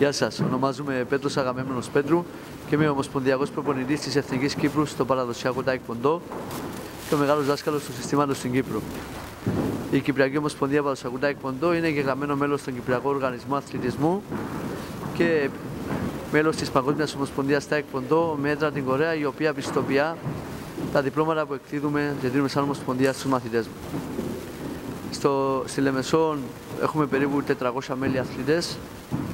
Γεια σας, ονομάζομαι Πέτρος Αγαμέμνονος και είμαι ομοσπονδιακός προπονητής της Εθνικής Κύπρου στο παραδοσιακό Τάε Κβον Ντο και ο μεγάλος δάσκαλος του συστήματος στην Κύπρο. Η Κυπριακή Ομοσπονδία Παραδοσιακού Τάε Κβον Ντο είναι εγγεγραμμένο μέλος στον Κυπριακό Οργανισμό Αθλητισμού και μέλος της Παγκόσμιας Ομοσπονδίας Τάε Κβον Ντο με έδρα την Κορέα, η οποία πιστοποιεί τα διπλώματα που εκδίδουμε και δίνουμε σαν Ομοσπονδία στους μαθητές μου. Στο, στη Λεμεσόν έχουμε περίπου 400 μέλη αθλητές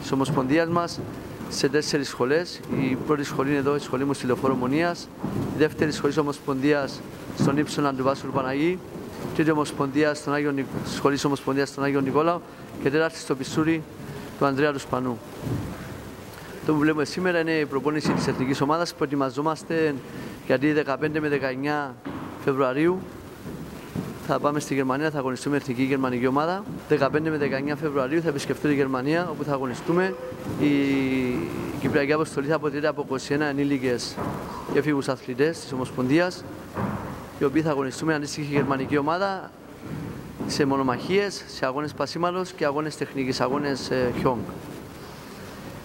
της Ομοσπονδίας μας σε τέσσερις σχολές. Η πρώτη σχολή είναι εδώ, η σχολή μου στη Λεωφόρο Μονίας. Η δεύτερη σχολή της Ομοσπονδίας στον ύψονα του Βάσου Παναγή. Τρίτη ομοσπονδία στον Άγιο, σχολή Ομοσπονδίας στον Άγιο Νικόλαο και τέταρτη στο Πισούρι του Ανδρέα του Σπανού. Το που βλέπουμε σήμερα είναι η προπόνηση της εθνικής ομάδας. Προετοιμαζόμαστε για τη 15 με 19 Φεβρουαρίου θα πάμε στη Γερμανία, θα αγωνιστούμε εθνική γερμανική ομάδα. 15 με 19 Φεβρουαρίου θα επισκεφτούμε τη Γερμανία, όπου θα αγωνιστούμε. Η Κυπριακή Αποστολή θα αποτελείται από 21 ενήλικες και φύγου αθλητές της Ομοσπονδίας, οι οποίοι θα αγωνιστούμε αντίστοιχη γερμανική ομάδα σε μονομαχίες, σε αγώνες πασίματο και αγώνες τεχνικής, αγώνες ε, χιόγκ.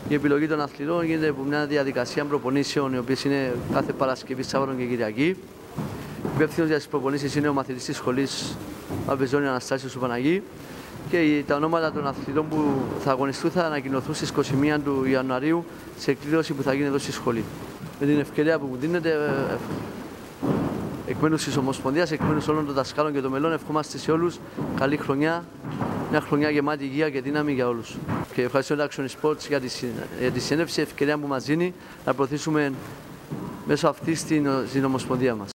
Η επιλογή των αθλητών γίνεται από μια διαδικασία προπονήσεων, οι οποίες είναι κάθε Παρασκευή, Σάββατο και Κυριακή. Υπεύθυνο για τις προπονήσεις είναι ο μαθητής της σχολής Αβεζόνη Αναστάσιος του Παναγί και τα ονόματα των αθλητών που θα αγωνιστούν θα ανακοινωθούν στις 21 του Ιανουαρίου σε εκδήλωση που θα γίνει εδώ στη σχολή. Με την ευκαιρία που μου δίνεται, ε, εκ μέρου της Ομοσπονδίας, εκ μέρου όλων των δασκάλων και των μελών, ευχόμαστε σε όλους καλή χρονιά, μια χρονιά γεμάτη υγεία και δύναμη για όλους. Και ευχαριστώ την Action Sports για τη, για τη συνέντευξη, ευκαιρία που μας δίνει να προωθήσουμε μέσω αυτής στην, στην Ομοσπονδία μας.